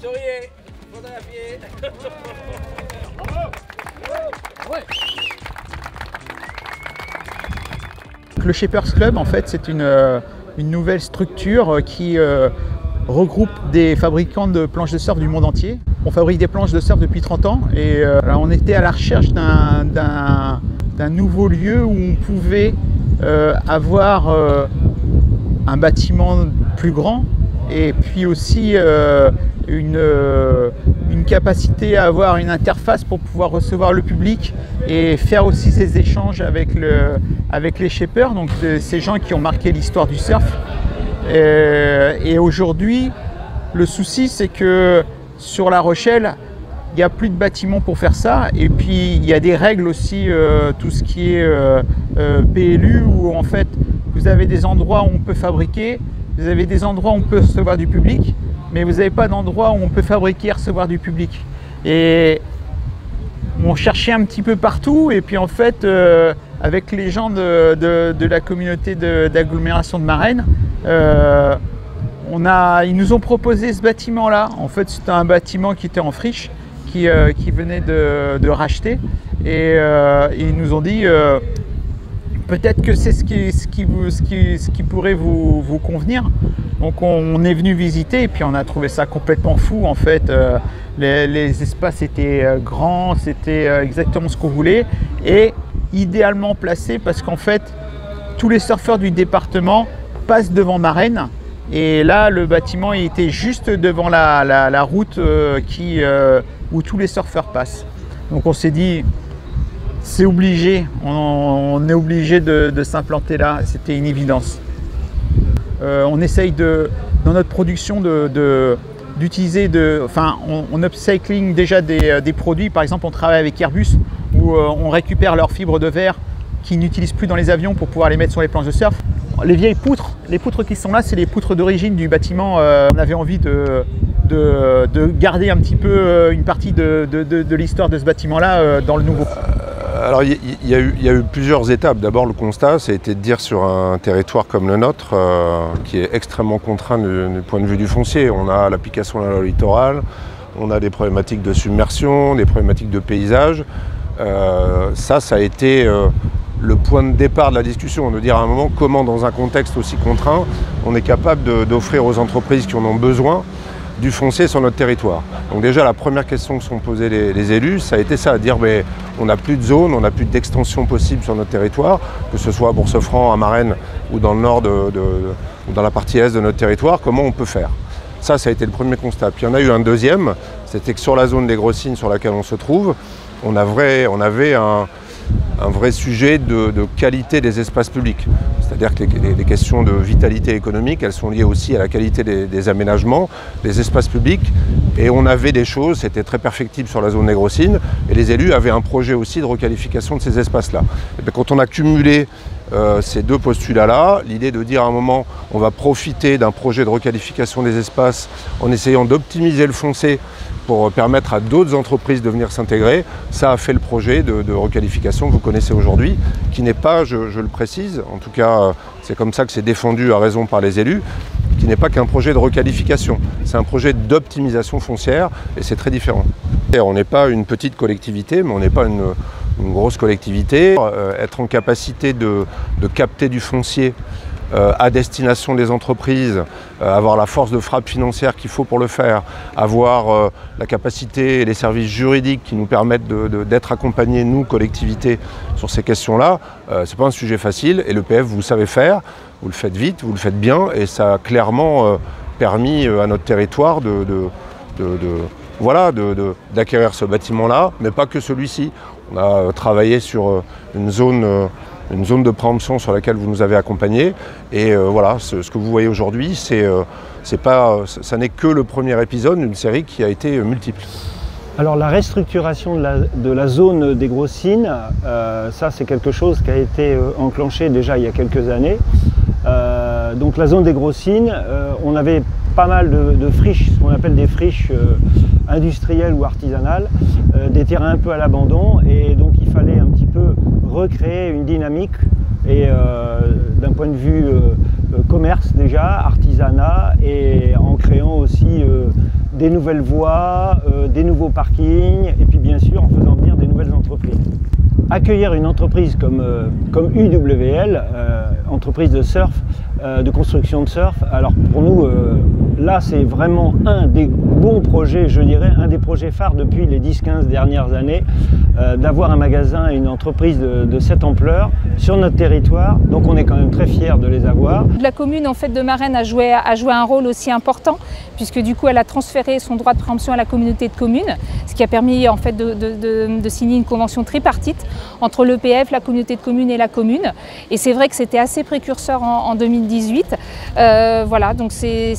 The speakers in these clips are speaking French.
Souriez. Le Shapers Club, en fait, c'est une, euh, nouvelle structure euh, qui euh, regroupe des fabricants de planches de surf du monde entier. On fabrique des planches de surf depuis 30 ans et on était à la recherche d'un- nouveau lieu où on pouvait avoir un bâtiment plus grand et puis aussi euh, une, euh, une capacité à avoir une interface pour pouvoir recevoir le public et faire aussi ces échanges avec, le, avec les shapers, donc ces gens qui ont marqué l'histoire du surf. Euh, et aujourd'hui, le souci c'est que sur La Rochelle, il n'y a plus de bâtiments pour faire ça. Et puis il y a des règles aussi, tout ce qui est euh, PLU, où en fait vous avez des endroits où on peut fabriquer, vous avez des endroits où on peut recevoir du public, mais vous n'avez pas d'endroit où on peut fabriquer et recevoir du public. Et on cherchait un petit peu partout, et puis en fait, euh, avec les gens de, de- la communauté d'agglomération de, Marennes, euh, ils nous ont proposé ce bâtiment-là. En fait, c'était un bâtiment qui était en friche, qui, euh, qui venait de, racheter. Et, ils nous ont dit, peut-être que c'est ce qui, ce, qui ce qui- ce qui pourrait vous, vous convenir. Donc on, est venu visiter et puis on a trouvé ça complètement fou en fait. Euh, les, espaces étaient euh, grands, c'était euh, exactement ce qu'on voulait et idéalement placé parce qu'en fait tous les surfeurs du département passent devant Marennes et là le bâtiment était juste devant la, la- route qui, où tous les surfeurs passent. Donc on s'est dit c'est obligé, on, est obligé de, s'implanter là, c'était une évidence. Euh, on essaye dans notre production d'utiliser, de, enfin, on, upcycling déjà des, euh, des produits. Par exemple, on travaille avec Airbus où euh, on récupère leurs fibres de verre qu'ils n'utilisent plus dans les avions pour pouvoir les mettre sur les planches de surf. Les vieilles poutres, les poutres qui sont là, c'est les poutres d'origine du bâtiment. On avait envie de, de- de garder un petit peu une partie de, l'histoire de ce bâtiment-là dans le nouveau. Alors il y, a eu- plusieurs étapes. D'abord le constat, été de dire sur un territoire comme le nôtre, euh, qui est extrêmement contraint du, point de vue du foncier, on a l'application de la loi littorale, on a des problématiques de submersion, des problématiques de paysage. Euh, ça, ça a été euh, le point de départ de la discussion, de dire à un moment comment dans un contexte aussi contraint, on est capable d'offrir aux entreprises qui en ont besoin du foncier sur notre territoire. Donc déjà la première question que sont posées les, élus, ça a été ça, à dire mais on n'a plus de zone, on n'a plus d'extension possible sur notre territoire, que ce soit à Bourse-Franc, à Marennes ou dans le nord ou dans la partie est de notre territoire, comment on peut faire? Ça, ça a été le premier constat. Puis il y en a eu un deuxième, c'était que sur la zone des Grossines sur laquelle on se trouve, on avait un, un vrai sujet de, qualité des espaces publics. C'est-à-dire que les, questions de vitalité économique, elles sont liées aussi à la qualité des, aménagements, des espaces publics. Et on avait des choses, c'était très perfectible sur la zone des Grossines, et les élus avaient un projet aussi de requalification de ces espaces-là. Et bien, quand on a cumulé euh, ces deux postulats-là, l'idée de dire à un moment, on va profiter d'un projet de requalification des espaces en essayant d'optimiser le foncé pour permettre à d'autres entreprises de venir s'intégrer. Ça a fait le projet de, requalification que vous connaissez aujourd'hui, qui n'est pas, je, le précise, en tout cas euh, c'est comme ça que c'est défendu à raison par les élus, qui n'est pas qu'un projet de requalification, c'est un projet d'optimisation foncière et c'est très différent. On n'est pas une petite collectivité, mais on n'est pas une, une grosse collectivité. Euh, être en capacité de, de capter du foncier euh, à destination des entreprises, euh, avoir la force de frappe financière qu'il faut pour le faire, avoir la capacité et les services juridiques qui nous permettent d'être accompagnés, nous, collectivités, sur ces questions-là, euh, c'est pas un sujet facile. Et le PF, vous savez faire, vous le faites vite, vous le faites bien, et ça a clairement permis à notre territoire de- voilà, d'acquérir ce bâtiment-là, mais pas que celui-ci. On a euh, travaillé sur euh, une zone, euh, une zone de préemption sur laquelle vous nous avez accompagnés. Et voilà, ce, que vous voyez aujourd'hui, c'est, pas, ça n'est que le premier épisode d'une série qui a été multiple. Alors la restructuration de la, zone des Grossines, ça c'est quelque chose qui a été enclenché déjà il y a quelques années. Donc la zone des Grossines, on avait pas mal de, friches, ce qu'on appelle des friches euh, industrielles ou artisanales, euh, des terrains un peu à l'abandon et donc il fallait un petit peu recréer une dynamique et euh, d'un point de vue commerce déjà, artisanat et en créant aussi des nouvelles voies, des nouveaux parkings et puis bien sûr en faisant venir des nouvelles entreprises. Accueillir une entreprise comme, comme UWL, entreprise de surf, de construction de surf, alors pour nous là, c'est vraiment un des bons projets, je dirais, un des projets phares depuis les 10-15 dernières années, euh, d'avoir un magasin et une entreprise de, cette ampleur sur notre territoire. Donc on est quand même très fiers de les avoir. La commune en fait, de Marennes a joué, a joué un rôle aussi important, puisque du coup elle a transféré son droit de préemption à la communauté de communes, ce qui a permis en fait, de, signer une convention tripartite entre l'EPF, la communauté de communes et la commune. Et c'est vrai que c'était assez précurseur en, 2018. Euh, voilà, donc c'est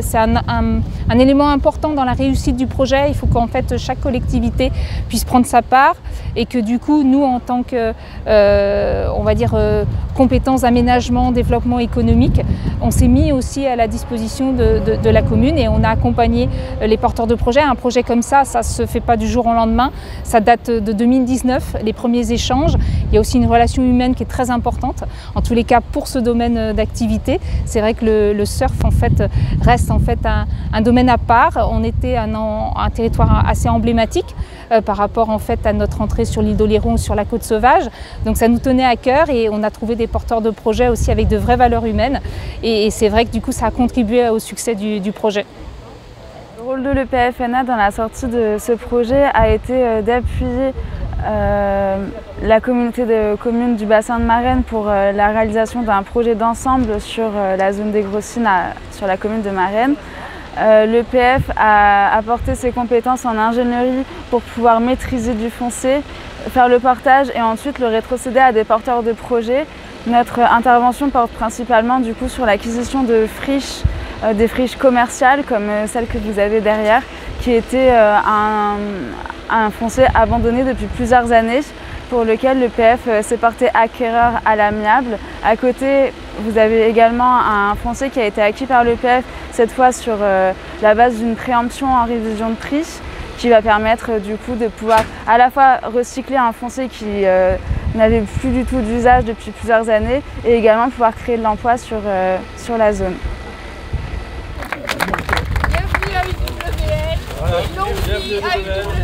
c'est un, élément important dans la réussite du projet. Il faut qu'en fait chaque collectivité puisse prendre sa part et que du coup nous en tant que euh, on va dire euh, compétences aménagement, développement économique, on s'est mis aussi à la disposition de, la commune et on a accompagné euh, les porteurs de projets. Un projet comme ça, ça ne se fait pas du jour au lendemain. Ça date de 2019, les premiers échanges. Il y a aussi une relation humaine qui est très importante. En tous les cas, pour ce domaine d'activité, c'est vrai que le, surf en fait reste en fait un, domaine à part. On était un, territoire assez emblématique euh, par rapport en fait à notre entrée sur l'île d'Oléron, sur la côte sauvage. Donc ça nous tenait à cœur et on a trouvé des porteurs de projets aussi avec de vraies valeurs humaines. Et, c'est vrai que du coup ça a contribué au succès du, projet. Le rôle de l'EPFNA dans la sortie de ce projet a été euh, d'appuyer euh, la communauté de communes du bassin de Marraine pour la réalisation d'un projet d'ensemble sur la zone des Grossines sur la commune de Marraine. Euh, L'EPF a apporté ses compétences en ingénierie pour pouvoir maîtriser du foncier, faire le portage et ensuite le rétrocéder à des porteurs de projets. Notre intervention porte principalement du coup sur l'acquisition de friches, euh, des friches commerciales comme euh, celle que vous avez derrière, qui était un, un foncier abandonné depuis plusieurs années pour lequel le PF euh, s'est porté acquéreur à l'amiable. À côté, vous avez également un foncier qui a été acquis par le PF, cette fois sur euh, la base d'une préemption en révision de prix, qui va permettre euh, du coup de pouvoir à la fois recycler un foncier qui n'avait plus du tout d'usage depuis plusieurs années et également pouvoir créer de l'emploi sur, sur la zone. Bienvenue à UWL longue vie à UWL